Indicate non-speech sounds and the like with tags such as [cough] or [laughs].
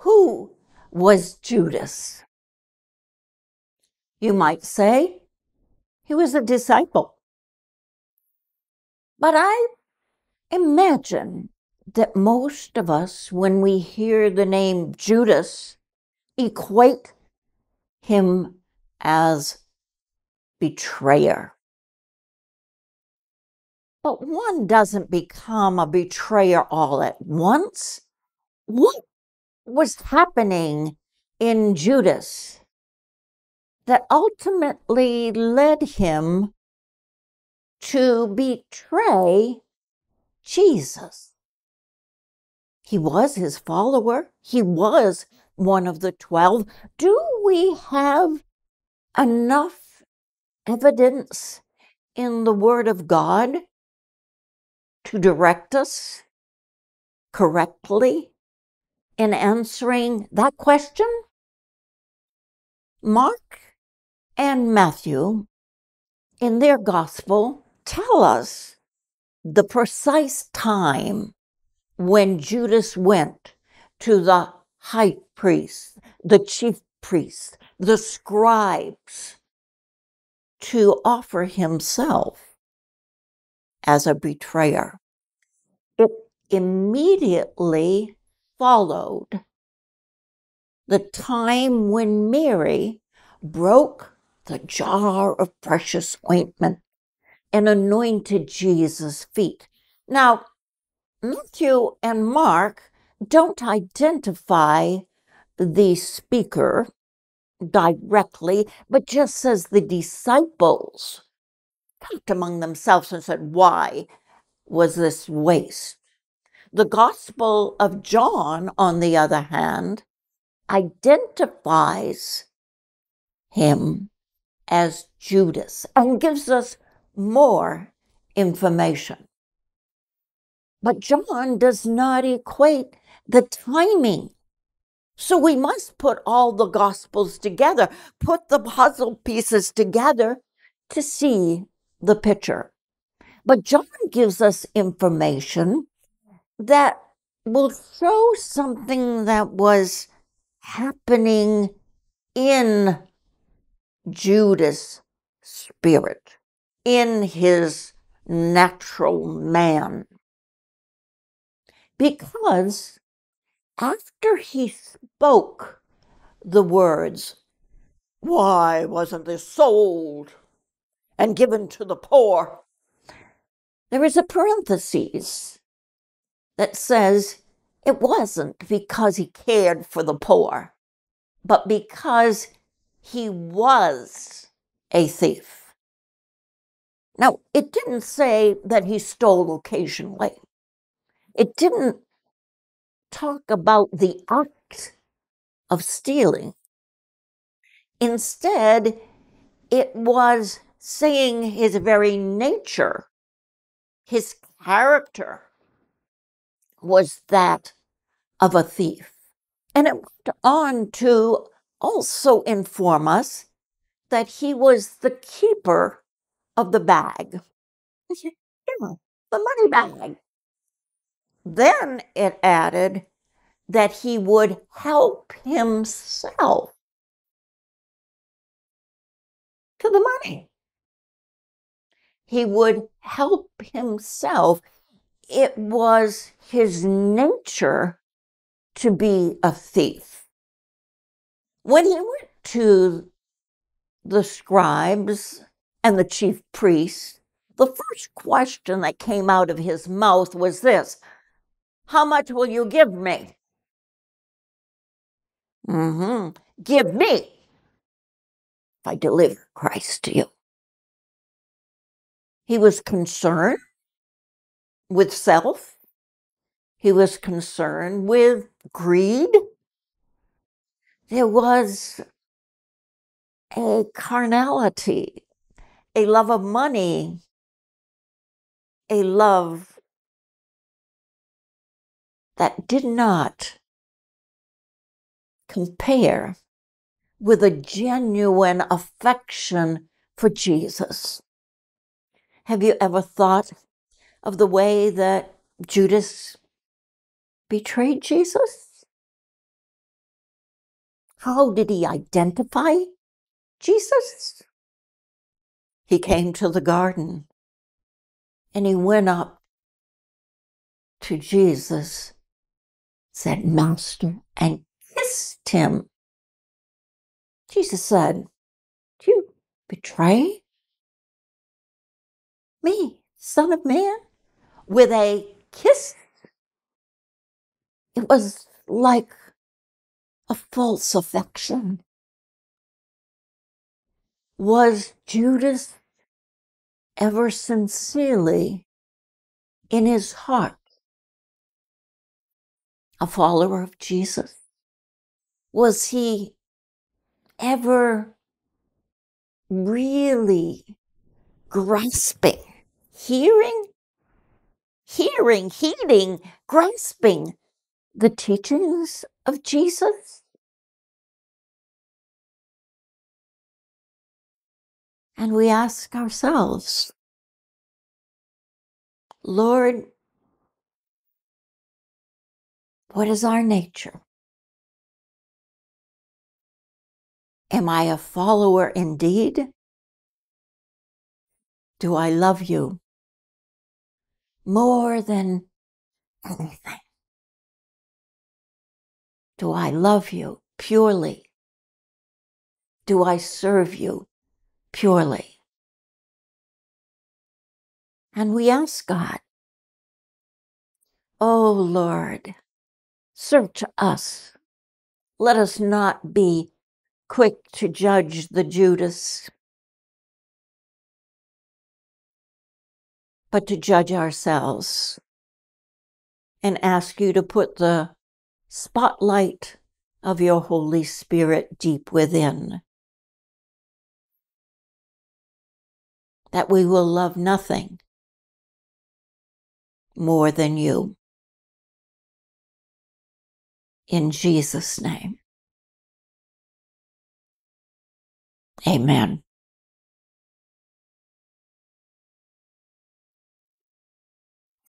Who was Judas? You might say he was a disciple. But I imagine that most of us, when we hear the name Judas, equate him as betrayer. But one doesn't become a betrayer all at once. What was happening in Judas that ultimately led him to betray Jesus? He was his follower. He was one of the 12. Do we have enough evidence in the Word of God to direct us correctly in answering that question? Mark and Matthew, in their gospel, tell us the precise time when Judas went to the high priest, the chief priest, the scribes to offer himself as a betrayer. It immediately followed the time when Mary broke the jar of precious ointment and anointed Jesus' feet. Now, Matthew and Mark don't identify the speaker directly, but just says the disciples talked among themselves and said, Why was this waste? The Gospel of John, on the other hand, identifies him as Judas and gives us more information. But John does not equate the timing. So we must put all the Gospels together, put the puzzle pieces together to see the picture. But John gives us information that will show something that was happening in Judas' spirit, in his natural man. Because after he spoke the words, Why wasn't this sold and given to the poor? There is a parenthesis that says it wasn't because he cared for the poor, but because he was a thief. Now, it didn't say that he stole occasionally. It didn't talk about the act of stealing. Instead, it was saying his very nature, his character was that of a thief. And it went on to also inform us that he was the keeper of the bag. [laughs] the money bag. Then it added that he would help himself to the money. He would help himself. It was his nature to be a thief. When he went to the scribes and the chief priests, the first question that came out of his mouth was this How much will you give me? Mm-hmm. Give me if I deliver Christ to you. He was concerned with self. He was concerned with greed. There was a carnality, a love of money, a love that did not compare with a genuine affection for Jesus. Have you ever thought of the way that Judas betrayed Jesus? How did he identify Jesus? He came to the garden and he went up to Jesus, said, Master, and kissed him. Jesus said, Do you betray me, Son of Man? With a kiss. It was like a false affection. Was Judas ever sincerely in his heart a follower of Jesus? Was he ever really grasping, hearing, hearing, heeding, grasping the teachings of Jesus? And we ask ourselves, Lord, what is our nature? Am I a follower indeed? Do I love you more than anything? Do I love you purely? Do I serve you purely? And we ask God, Oh Lord, search us. Let us not be quick to judge the Judas, but to judge ourselves and ask you to put the spotlight of your Holy Spirit deep within. That we will love nothing more than you. In Jesus' name. Amen.